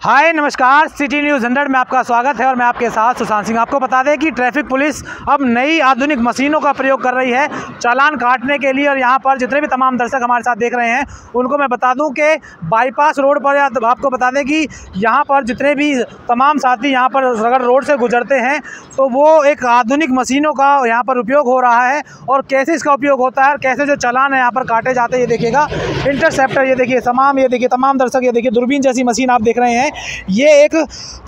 हाय, नमस्कार, city news hundred में आपका स्वागत है और मैं आपके साथ सुशांत सिंह। आपको बता दें कि ट्रैफ़िक पुलिस अब नई आधुनिक मशीनों का प्रयोग कर रही है, चालान काटने के लिए। और यहाँ पर जितने भी तमाम दर्शक हमारे साथ देख रहे हैं, उनको मैं बता दूँ कि बाईपास रोड पर या तो आपको बता दें कि यहाँ पर जितने भी तमाम साथी यहाँ पर अगर रोड से गुजरते हैं तो वो एक आधुनिक मशीनों का यहाँ पर उपयोग हो रहा है। और कैसे इसका उपयोग होता है और कैसे जो चालान है यहाँ पर काटे जाते हैं, ये देखिएगा। इंटरसेप्टर, ये देखिए, तमाम, ये देखिए, तमाम दर्शक, ये देखिए, दूरबीन जैसी मशीन आप देख रहे हैं। ये एक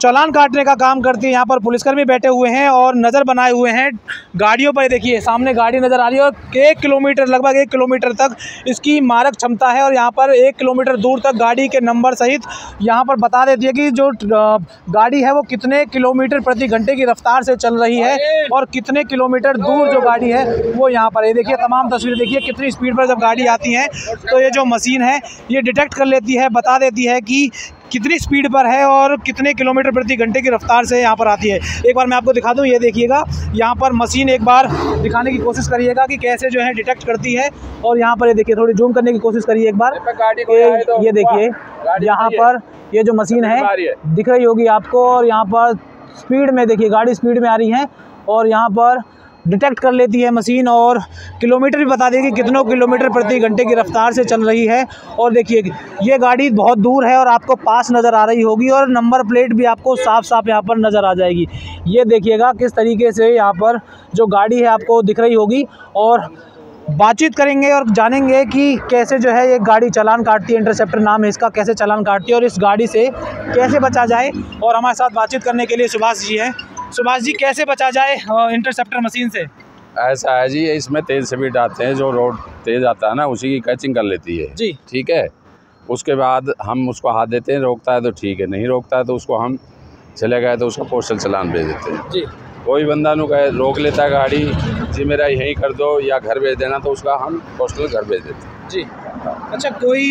चालान काटने का काम करती है। यहाँ पर पुलिसकर्मी बैठे हुए हैं और नज़र बनाए हुए हैं। गाड़ियों पर देखिए, सामने गाड़ी नज़र आ रही है और एक किलोमीटर, लगभग एक किलोमीटर तक इसकी मारक क्षमता है और यहाँ पर एक किलोमीटर दूर तक गाड़ी के नंबर सहित यहाँ पर बता देती है कि जो गाड़ी है वो कितने किलोमीटर प्रति घंटे की रफ्तार से चल रही है और कितने किलोमीटर दूर जो गाड़ी है वो यहाँ पर है। देखिए, तमाम तस्वीरें देखिए, कितनी स्पीड पर जब गाड़ी आती है तो ये जो मशीन है, ये डिटेक्ट कर लेती है, बता देती है कि कितनी स्पीड पर है और कितने किलोमीटर प्रति घंटे की रफ्तार से यहाँ पर आती है? एक बार मैं आपको दिखा दूँ ये देखिएगा। यहाँ पर मशीन एक बार दिखाने की कोशिश करिएगा कि कैसे जो है डिटेक्ट करती है। और यहाँ पर ये देखिए थोड़ी जूम करने की कोशिश करिए एक बार। ये, तो देखिए यहाँ पर ये जो मशीन है। दिख रही होगी आपको। और यहाँ पर स्पीड में देखिए गाड़ी स्पीड में आ रही है। और यहाँ पर डिटेक्ट कर लेती है मशीन और किलोमीटर भी बता देगी कितनों किलोमीटर प्रति घंटे की रफ्तार से चल रही है। और देखिए, ये गाड़ी बहुत दूर है और आपको पास नज़र आ रही होगी और नंबर प्लेट भी आपको साफ़ साफ़ यहाँ पर नज़र आ जाएगी। ये देखिएगा किस तरीके से यहाँ पर जो गाड़ी है आपको दिख रही होगी और बातचीत करेंगे और जानेंगे कि कैसे जो है ये गाड़ी चलान काटती है, इंटरसेप्टर नाम है इसका, कैसे चलान काटती है और इस गाड़ी से कैसे बचा जाए। और हमारे साथ बातचीत करने के लिए सुभाष जी हैं। सुभाष जी कैसे बचा जाए इंटरसेप्टर मशीन से? ऐसा है जी इसमें तेज़ स्पीड आते हैं जो रोड तेज़ आता है ना उसी की कैचिंग कर लेती है। जी। ठीक है? उसके बाद हम उसको हाथ देते हैं रोकता है तो ठीक है नहीं रोकता है तो उसको हम चले गए तो उसका पोस्टल चलान भेज देते हैं। जी। कोई बंदा नु कहे रोक लेता है गाड़ी जी मेरा यहीं कर दो या घर भेज देना तो उसका हम पोस्टल घर भेज देते हैं। जी। अच्छा कोई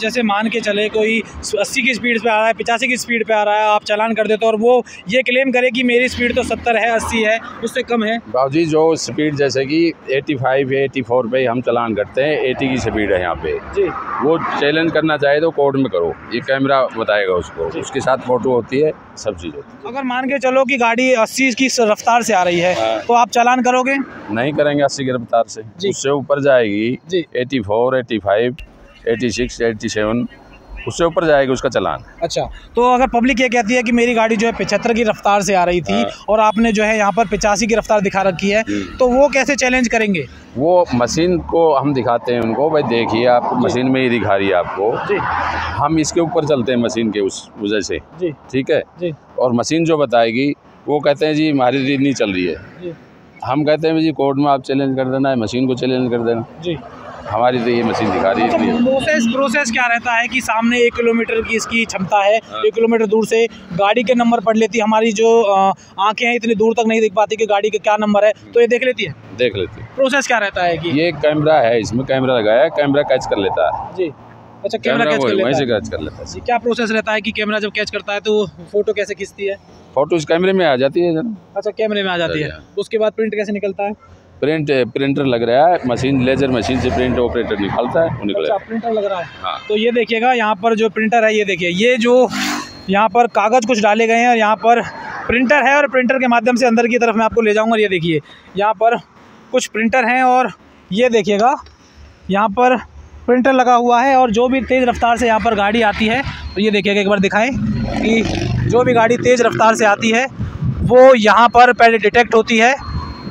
जैसे मान के चले कोई अस्सी की स्पीड पे आ रहा है पचासी की स्पीड पे आ रहा है आप चालान कर देते हो और वो ये क्लेम करे कि मेरी स्पीड तो सत्तर है अस्सी है उससे कम है? बाबू जी जो स्पीड जैसे कि एटी फाइव एटी फोर पे हम चालान करते हैं एटी की स्पीड है यहाँ पे। जी। वो चैलेंज करना चाहे तो कोर्ट में करो ये कैमरा बताएगा उसको उसके साथ फ़ोटो होती है सब चीज़ होती है। अगर मान के चलो कि गाड़ी अस्सी की रफ्तार से आ रही है हाँ। तो आप चालान करोगे? नहीं करेंगे अस्सी की रफ्तार से उससे ऊपर जाएगी जी। Eighty four eighty five eighty six eighty seven उससे ऊपर जाएगा उसका चलान। अच्छा तो अगर पब्लिक ये कहती है कि मेरी गाड़ी जो है पिछहत्तर की रफ्तार से आ रही थी हाँ। और आपने जो है यहाँ पर पिचासी की रफ्तार दिखा रखी है। तो वो कैसे चैलेंज करेंगे? वो मशीन को हम दिखाते हैं उनको भाई देखिए आप मशीन में ही दिखा रही है आपको। जी। हम इसके ऊपर चलते हैं मशीन के उस वजह से। ठीक है? जी। और मशीन जो बताएगी वो कहते हैं जी हमारी रीड नहीं चल रही है। हम कहते हैं जी कोर्ट में आप चैलेंज कर देना है मशीन को चैलेंज कर देना। जी। हमारी तो ये मशीन दिखा रही है प्रोसेस प्रोसेस क्या रहता है कि सामने एक किलोमीटर की इसकी क्षमता है हाँ। एक किलोमीटर दूर से गाड़ी के नंबर पढ़ लेती है। हमारी जो आँखें हैं इतनी दूर तक नहीं देख पाती कि गाड़ी का क्या नंबर है तो ये देख लेती है। देख लेती है। प्रोसेस क्या रहता है कि ये कैमरा है इसमें कैमरा लगाया है कैमरा कैच कर लेता है। जी। अच्छा कैमरा कैच कर लेता है। कैच कर लेता है। क्या प्रोसेस रहता है कि कैमरा जब कैच करता है तो फ़ोटो कैसे खींचती है? फ़ोटो इस कैमरे में आ जाती है अच्छा कैमरे में आ जाती है। उसके बाद प्रिंट कैसे निकलता है? प्रिंट प्रिंटर लग रहा है मशीन लेजर मशीन से प्रिंट ऑपरेटर निकालता है अच्छा, प्रिंटर लग रहा है। हाँ। तो ये देखिएगा यहाँ पर जो प्रिंटर है ये देखिए ये जो यहाँ पर कागज़ कुछ डाले गए हैं और यहाँ पर प्रिंटर है और प्रिंटर के माध्यम से अंदर की तरफ़ मैं आपको ले जाऊँगा ये देखिए। यहाँ पर कुछ प्रिंटर हैं और ये देखिएगा यहाँ पर प्रिंटर लगा हुआ है और जो भी तेज़ रफ्तार से यहाँ पर गाड़ी आती है तो ये देखिएगा एक बार दिखाएँ कि जो भी गाड़ी तेज़ रफ्तार से आती है वो यहाँ पर पहले डिटेक्ट होती है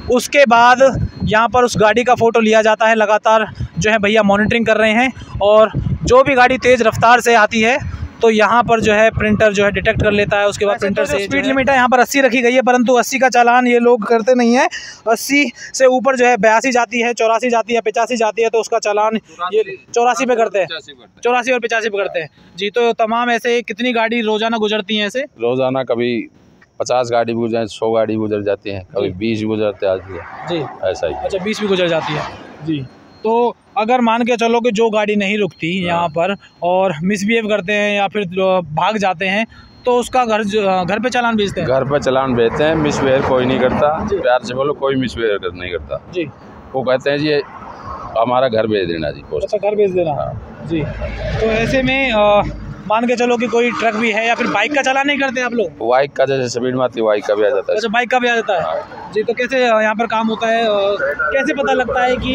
उसके बाद यहाँ पर उस गाड़ी का फ़ोटो लिया जाता है। लगातार जो है भैया मॉनिटरिंग कर रहे हैं और जो भी गाड़ी तेज़ रफ्तार से आती है तो यहाँ पर जो है प्रिंटर जो है डिटेक्ट कर लेता है। उसके बाद प्रिंटर तो से स्पीड लिमिट है यहाँ पर 80 रखी गई है परंतु 80 का चालान ये लोग करते नहीं है। 80 से ऊपर जो है बयासी जाती है चौरासी जाती है पचासी जाती है तो उसका चालान ये चौरासी। पे करते हैं। चौरासी और पचासी पे करते हैं। जी तो तमाम ऐसे कितनी गाड़ी रोज़ाना गुजरती है ऐसे? रोज़ाना कभी पचास गाड़ी गुजर सौ गाड़ी गुजर जाती हैं कभी बीस गुजरते आती है। जी। ऐसा ही अच्छा बीस भी गुजर जाती है। जी। तो अगर मान के चलो कि जो गाड़ी नहीं रुकती हाँ। यहाँ पर और मिसबिहेव करते हैं या फिर भाग जाते हैं तो उसका घर घर पे चालान भेजते हैं? घर पे चालान भेजते हैं मिसबिहेव कोई नहीं करता। प्यार से बोलो कोई मिसबिहेव नहीं करता। जी। वो कहते हैं जी हमारा घर भेज देना जी अच्छा घर भेज देना। हाँ। जी। तो ऐसे में मान के चलो कि कोई ट्रक भी है या फिर बाइक का चला नहीं करते आप लोग? बाइक का जैसे स्पीड में आती है बाइक का भी आ जाता है। अच्छा बाइक का भी आ जाता है। हाँ। जी तो कैसे यहाँ पर काम होता है? और कैसे पता लगता है कि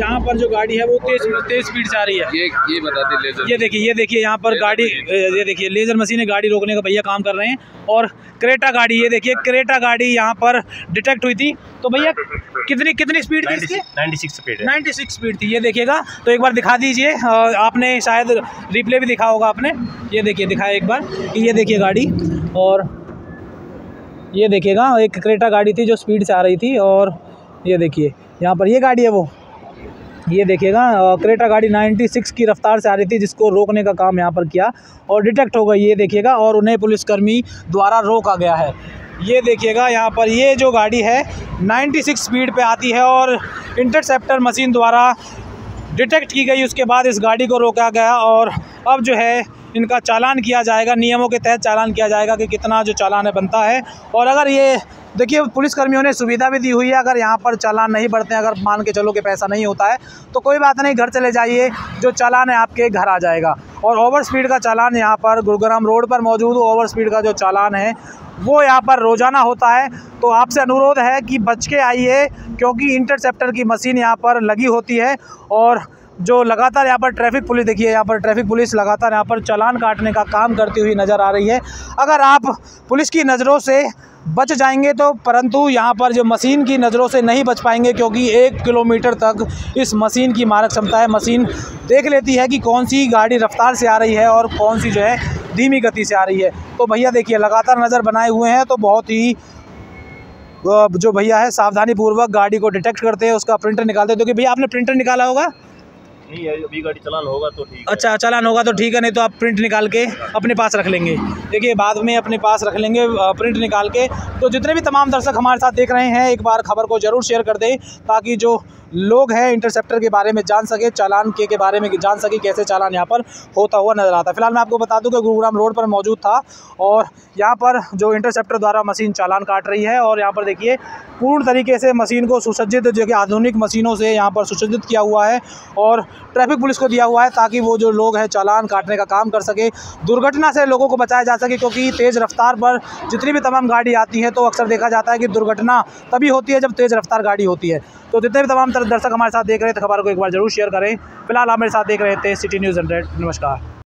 यहाँ पर जो गाड़ी है वो तेज तेज स्पीड से आ रही है? ये ये बताते लेजर ये देखिए ये देखिए यहाँ पर गाड़ी ये देखिए लेजर मशीन है गाड़ी रोकने का भैया काम कर रहे हैं। और क्रेटा गाड़ी ये देखिए क्रेटा गाड़ी यहाँ पर डिटेक्ट हुई थी। तो भैया कितनी कितनी स्पीड थी इसकी? 96 स्पीड है। 96 स्पीड थी ये देखिएगा। तो एक बार दिखा दीजिए आपने शायद रिप्ले भी दिखा होगा आपने। ये देखिए दिखाया एक बार कि ये देखिए गाड़ी। और ये देखिएगा, एक क्रेटा गाड़ी थी जो स्पीड से आ रही थी और ये देखिए, यहाँ पर ये गाड़ी है वो। ये देखिएगा क्रेटा गाड़ी 96 की रफ्तार से आ रही थी, जिसको रोकने का काम यहाँ पर किया और डिटेक्ट हो गई, ये देखिएगा, और उन्हें पुलिसकर्मी द्वारा रोका गया है। ये देखिएगा, यहाँ पर ये जो गाड़ी है 96 स्पीड पे आती है और इंटरसेप्टर मशीन द्वारा डिटेक्ट की गई, उसके बाद इस गाड़ी को रोका गया और अब जो है इनका चालान किया जाएगा, नियमों के तहत चालान किया जाएगा कि कितना जो चालान है बनता है। और अगर ये, देखिए, पुलिसकर्मियों ने सुविधा भी दी हुई है, अगर यहाँ पर चालान नहीं बढ़ते हैं अगर मान के चलो कि पैसा नहीं होता है तो कोई बात नहीं, घर चले जाइए, जो चालान है आपके घर आ जाएगा। और ओवर स्पीड का चालान यहाँ पर गुरुग्राम रोड पर मौजूद ओवर स्पीड का जो चालान है, वो यहाँ पर रोज़ाना होता है। तो आपसे अनुरोध है कि बच के आइए, क्योंकि इंटरसेप्टर की मशीन यहाँ पर लगी होती है और जो लगातार यहाँ पर ट्रैफ़िक पुलिस, देखिए यहाँ पर ट्रैफ़िक पुलिस लगातार यहाँ पर चालान काटने का काम करती हुई नज़र आ रही है। अगर आप पुलिस की नज़रों से बच जाएँगे तो परंतु यहाँ पर जो मशीन की नज़रों से नहीं बच पाएँगे, क्योंकि एक किलोमीटर तक इस मशीन की मारक क्षमता है। मशीन देख लेती है कि कौन सी गाड़ी रफ्तार से आ रही है और कौन सी जो है धीमी गति से आ रही है। तो भैया देखिए, लगातार नज़र बनाए हुए हैं तो बहुत ही जो भैया है सावधानी पूर्वक गाड़ी को डिटेक्ट करते हैं, उसका प्रिंटर निकालते हैं। क्योंकि भैया, आपने प्रिंटर निकाला होगा? नहीं है, अभी गाड़ी चलान होगा तो ठीक अच्छा चलान होगा तो ठीक है, नहीं तो आप प्रिंट निकाल के अपने पास रख लेंगे। देखिए, बाद में अपने पास रख लेंगे प्रिंट निकाल के। तो जितने भी तमाम दर्शक हमारे साथ देख रहे हैं, एक बार खबर को ज़रूर शेयर कर दें, ताकि जो लोग हैं इंटरसेप्टर के बारे में जान सके, चालान के के बारे में जान सके कैसे चालान यहाँ पर होता हुआ नज़र आता है। फ़िलहाल मैं आपको बता दूँ कि गुरुग्राम रोड पर मौजूद था और यहाँ पर जो इंटरसेप्टर द्वारा मशीन चालान काट रही है और यहाँ पर देखिए पूर्ण तरीके से मशीन को सुसज्जित, जो कि आधुनिक मशीनों से यहाँ पर सुसज्जित किया हुआ है और ट्रैफ़िक पुलिस को दिया हुआ है ताकि वो जो लोग हैं चालान काटने का काम कर सके। दुर्घटना से लोगों को बचाया जा सके क्योंकि तेज़ रफ्तार पर जितनी भी तमाम गाड़ी आती है तो अक्सर देखा जाता है कि दुर्घटना तभी होती है जब तेज़ रफ्तार गाड़ी होती है। तो जितने भी तमाम दर्शक हमारे साथ देख रहे थे खबर को एक बार ज़रूर शेयर करें। फ़िलहाल आप मेरे साथ देख रहे थे सिटी न्यूज़ हंड्रेड। नमस्कार।